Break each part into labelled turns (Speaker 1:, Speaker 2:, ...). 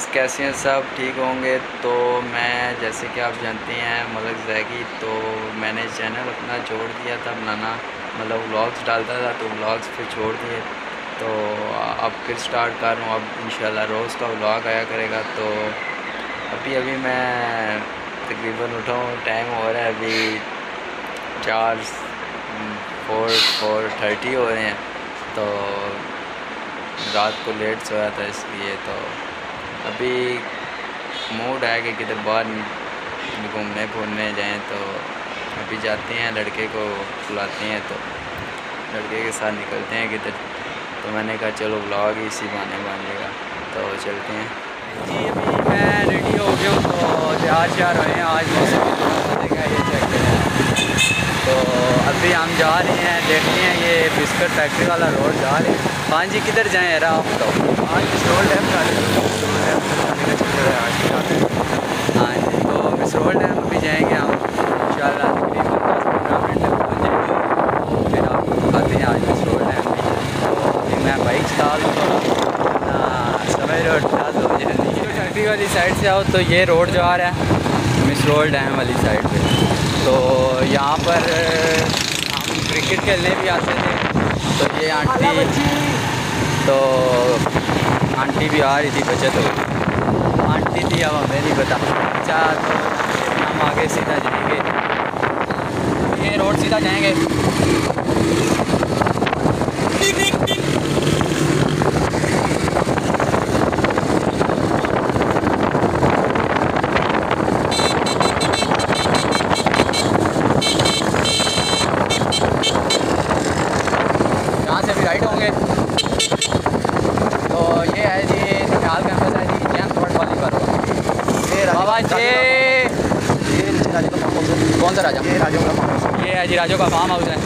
Speaker 1: Guys कैसे हैं सब? ठीक होंगे? तो मैं, जैसे कि आप जानते हैं, मलक जैगी। तो मैंने चैनल अपना छोड़ दिया था बनाना मतलब व्लॉग्स डालता था तो व्लॉग्स फिर छोड़ दिए। तो अब फिर स्टार्ट कर रहा हूँ। अब इंशाल्लाह रोज़ का व्लॉग आया करेगा। तो अभी अभी मैं तकरीबन उठाऊँ टाइम हो रहा है अभी चार फोर फोर थर्टी हो रहे हैं। तो रात को लेट सोया था इसलिए तो अभी मूड है कि किधर बाहर घूमने फिरने जाएँ तो अभी जाते हैं लड़के को बुलाते हैं तो लड़के के साथ निकलते हैं किधर। तो मैंने कहा चलो ब्लॉग ही इसी बहाने बन जाएगा तो चलते हैं। जी अभी मैं रेडी हो गया हूँ तो तैयार जा रहे हैं आज मौसम देखा ये चेक करें। तो अभी हम जा रहे हैं देखते हैं ये बिस्किट फैक्ट्री वाला रोड जा रहे हैं। हाँ जी किधर जाएँ यार आप बताओ।
Speaker 2: आज का
Speaker 1: हाँ जी तो अभी जाएँगे हम इंशाल्लाह तकरीबन दस पंद्रह मिनट में पहुँच जाएँगे फिर आप आते हैं आज भी तो अभी मैं बाइक चला समय रोड चालू वाली साइड से आओ तो ये रोड जो आ रहा है मिसरोल डैम वाली साइड पे तो यहाँ पर हम क्रिकेट खेलने भी आते थे तो ये आंटी तो आंटी भी आ रही थी बचत हो आंटी थी, अब हमें नहीं पता। अच्छा तो हम आगे सीधा जाएँगे। ये रोड सीधा जाएँगे। कौन सा राजा?
Speaker 2: ये राजों का फार्म हाउस
Speaker 1: ये है जी राजों का फार्म हाउस है।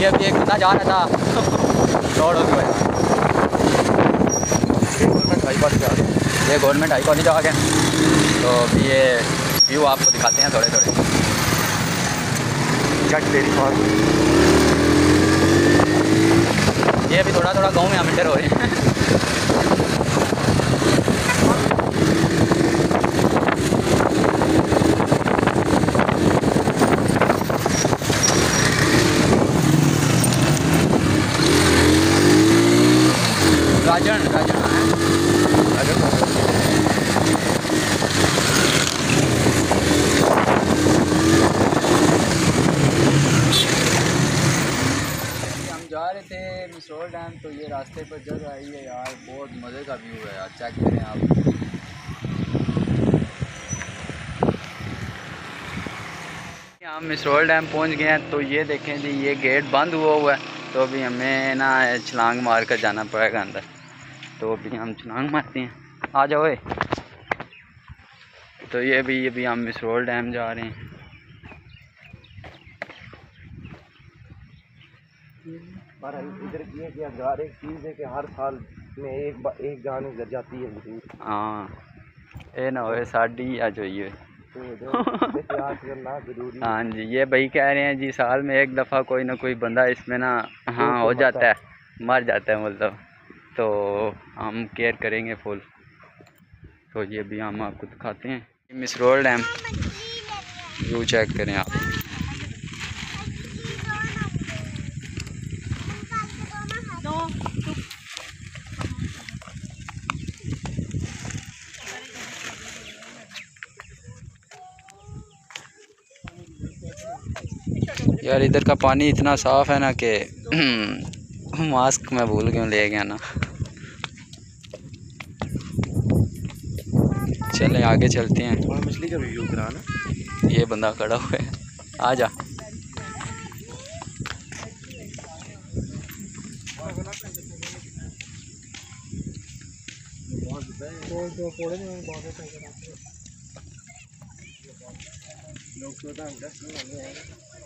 Speaker 1: ये अभी एक बंदा जा रहा था। दौड़ हो गया
Speaker 2: गवर्नमेंट हाई कॉलेज आ
Speaker 1: ये गवर्नमेंट हाई कॉलेज आ गए तो अभी ये व्यू आपको दिखाते हैं थोड़े थोड़े
Speaker 2: जट डेरी फार्म
Speaker 1: ये अभी थोड़ा थोड़ा गाँव में हम इंटर हो रहे हैं राजन राजन हम जा रहे थे मिसरोल तो ये रास्ते पर जगह आई है यार, बहुत मज़े का व्यू है यार चेक करें आप। हम मिसरोल डैम पहुँच गए हैं तो ये देखें जी, ये गेट बंद हुआ हुआ है तो अभी हमें ना छलांग मार कर जाना पड़ेगा अंदर। तो अभी हम छलांग मारते हैं। आ जाओ तो ये भी अभी हम मिसरोल डैम जा रहे हैं।
Speaker 2: पर इधर ये कि अगर एक चीज़ है कि हर साल में एक एक जान इधर जाती है ज़रूर
Speaker 1: हाँ ये ना होए साड़ी आज
Speaker 2: तो करना ज़रूरी
Speaker 1: हाँ। जी ये भाई कह रहे हैं जी साल में एक दफ़ा कोई ना कोई बंदा इसमें ना हाँ हो जाता है मर जाता है मतलब। तो हम केयर करेंगे फुल तो ये भी हम आपको दिखाते हैं। मिस रोल डैम व्यू चेक करें आप। यार इधर का पानी इतना साफ़ है ना कि मास्क मैं भूल गया ले गया ना। चले आगे चलते हैं।
Speaker 2: मछली का व्यू कराना।
Speaker 1: ये बंदा खड़ा हुआ है। आ जा।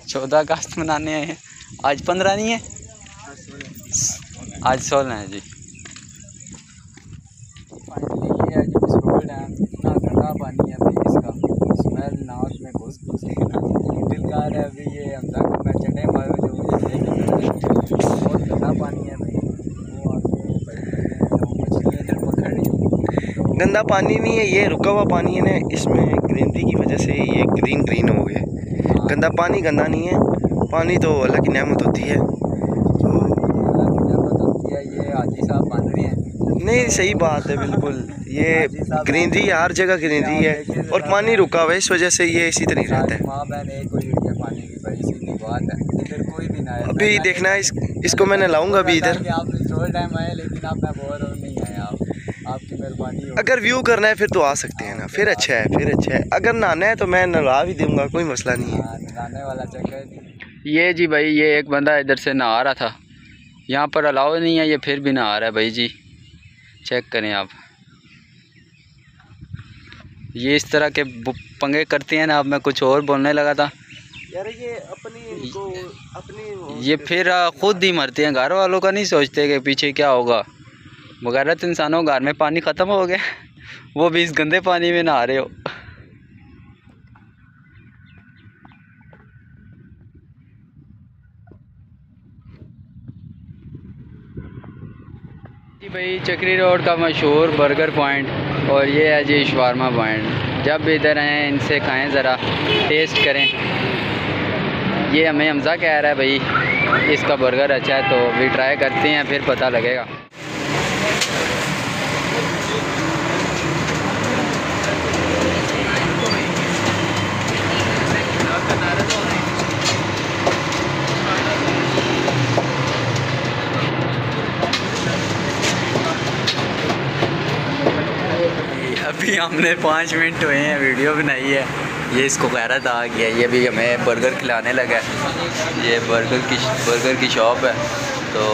Speaker 1: चौदह अगस्त मनाने आए हैं। आज पंद्रह नहीं है? आज सोलह है जी। है पानी है भाई इसका। स्मेल नाक में घुस घुस दिल कर है अभी ये हमजा को मैं चढ़े मारो जो मुझे बहुत गंदा पानी है भाई वो आके
Speaker 2: गंदा पानी नहीं है ये रुका हुआ पानी है ना इसमें ग्रीनरी की वजह से ये ग्रीन ग्रीन हो गए गंदा पानी गंदा नहीं है। पानी तो अल्लाह की नेमत होती है।
Speaker 1: हैं
Speaker 2: नहीं सही बात है बिल्कुल। ये ग्रीनरी हर जगह ग्रीनरी है। और पानी रुका हुआ है इस वजह से ये इसी तरह रहता है। अभी देखना है इस, इसको मैंने लाऊँगा अभी इधर।
Speaker 1: मेहरबानी
Speaker 2: अगर व्यू करना है फिर तो आ सकते हैं ना। फिर अच्छा है फिर अच्छा है। अगर नहाना है तो मैं नहा भी दूँगा कोई मसला नहीं है।
Speaker 1: हाँ, नहाने वाला ये जी भाई ये एक बंदा इधर से नहा रहा था। यहाँ पर अलाउ नहीं है ये फिर भी नहा रहा है भाई जी। चेक करें आप। ये इस तरह के पंगे करते हैं ना अब मैं कुछ और बोलने लगा था।
Speaker 2: यार ये अपनी इनको अपनी
Speaker 1: ये फिर खुद ही मरते हैं। घर वालों का नहीं सोचते कि पीछे क्या होगा। बगैरत इंसानों घर में पानी ख़त्म हो गया। वो भी इस गंदे पानी में नहा रहे हो। भाई, चक्री रोड का मशहूर बर्गर पॉइंट और ये है जी शवारमा पॉइंट। जब भी इधर आएँ, इनसे खाएँ ज़रा, टेस्ट करें। ये हमें हमज़ा कह रहा है भाई, इसका बर्गर अच्छा है तो भी ट्राई करते हैं, फिर पता लगेगा अभी हमने पाँच मिनट हुए हैं, वीडियो बनाई है। ये इसको रहा था, कि ये भी हमें बर्गर खिलाने लगा है। ये बर्गर की बर्गर की शॉप है। तो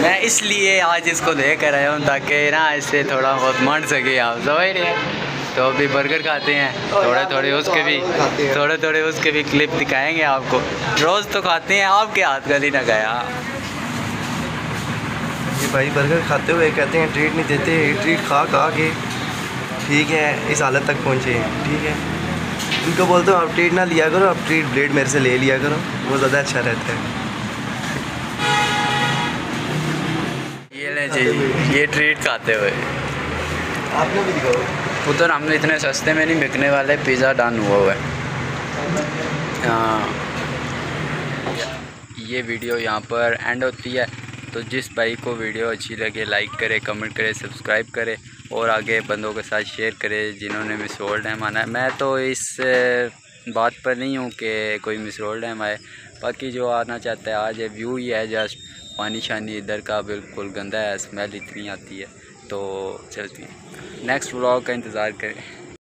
Speaker 1: मैं इसलिए आज इसको लेकर आया हूँ, ताकि ना इससे थोड़ा बहुत मंड सके। आप समझ रहे हैं? तो अभी बर्गर खाते हैं। थोड़े थोड़े उसके भी थोड़े थोड़े उसके भी क्लिप दिखाएँगे आपको। रोज़ तो खाते हैं, आपके हाथ गली ना गया
Speaker 2: भाई बर्गर खाते हुए कहते हैं ट्रीट नहीं देते ट्रीट खा खा के। ठीक है इस हालत तक पहुँचे। हैं ठीक है। उनको बोलते हो आप ट्रीट ना लिया करो आप ट्रीट ब्लेड मेरे से ले लिया करो। वो ज़्यादा अच्छा रहता है।
Speaker 1: ये ले जी ये ट्रीट खाते हुए।
Speaker 2: आपने भी दिखाओ।
Speaker 1: उधर हमने इतने सस्ते में नहीं बिकने वाले पिज़्ज़ा डन हुआ हुआ है। हाँ। ये वीडियो यहाँ पर एंड होती है। तो जिस भाई को वीडियो अच्छी लगे लाइक करे कमेंट करे सब्सक्राइब करे और आगे बंदों के साथ शेयर करे जिन्होंने मिस वर्ल्ड डैम आना है। मैं तो इस बात पर नहीं हूँ कि कोई मिस वर्ल्ड डैम आए बाकी जो आना चाहता है, आज व्यू ही है जस्ट पानी शानी इधर का बिल्कुल गंदा है स्मेल इतनी आती है तो चलती है। नेक्स्ट व्लॉग का इंतज़ार करें।